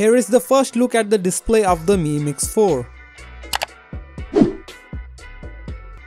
Here is the first look at the display of the Mi Mix 4.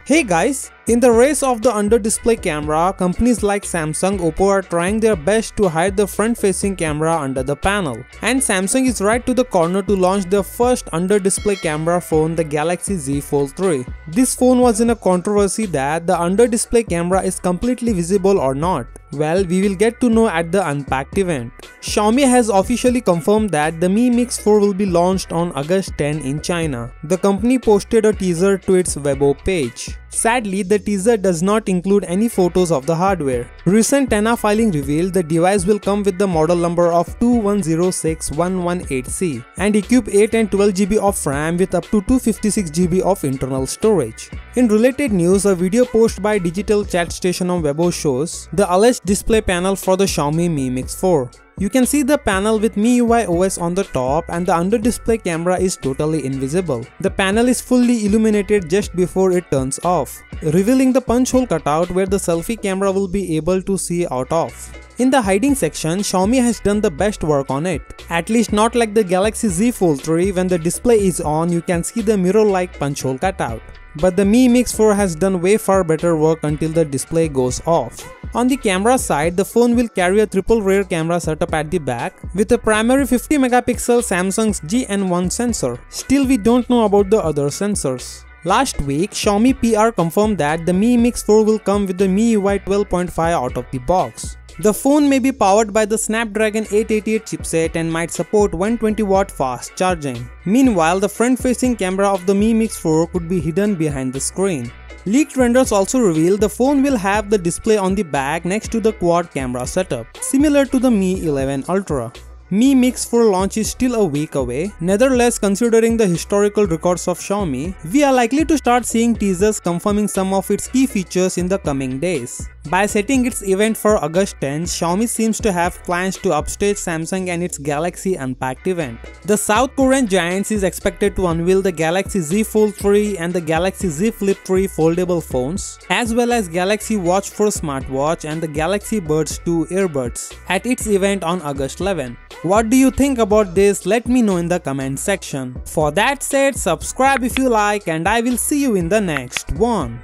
Hey guys, in the race of the under-display camera, companies like Samsung, Oppo are trying their best to hide the front-facing camera under the panel. And Samsung is right to the corner to launch their first under-display camera phone, the Galaxy Z Fold 3. This phone was in a controversy that the under-display camera is completely visible or not. Well, we will get to know at the Unpacked event. Xiaomi has officially confirmed that the Mi Mix 4 will be launched on August 10 in China. The company posted a teaser to its Weibo page. Sadly, the teaser does not include any photos of the hardware. Recent TENAA filing revealed the device will come with the model number of 2106118C and equip 8 and 12GB of RAM with up to 256GB of internal storage. In related news, a video post by Digital Chat Station on Weibo shows the alleged display panel for the Xiaomi Mi Mix 4. You can see the panel with MIUI OS on the top and the under display camera is totally invisible. The panel is fully illuminated just before it turns off, revealing the punch hole cutout where the selfie camera will be able to see out of. In the hiding section, Xiaomi has done the best work on it. At least not like the Galaxy Z Fold 3 when the display is on you can see the mirror-like punch hole cutout. But the Mi Mix 4 has done way far better work until the display goes off. On the camera side, the phone will carry a triple rear camera setup at the back with a primary 50 megapixel Samsung's GN1 sensor. Still we don't know about the other sensors. Last week, Xiaomi PR confirmed that the Mi Mix 4 will come with the MIUI 12.5 out of the box. The phone may be powered by the Snapdragon 888 chipset and might support 120W fast charging. Meanwhile, the front-facing camera of the Mi Mix 4 could be hidden behind the screen. Leaked renders also reveal the phone will have the display on the back next to the quad camera setup, similar to the Mi 11 Ultra. Mi Mix 4 launch is still a week away. Nevertheless, considering the historical records of Xiaomi, we are likely to start seeing teasers confirming some of its key features in the coming days. By setting its event for August 10, Xiaomi seems to have plans to upstage Samsung and its Galaxy Unpacked event. The South Korean giants is expected to unveil the Galaxy Z Fold 3 and the Galaxy Z Flip 3 foldable phones, as well as Galaxy Watch 4 smartwatch and the Galaxy Buds 2 earbuds at its event on August 11. What do you think about this? Let me know in the comment section. For that said, subscribe if you like and I will see you in the next one.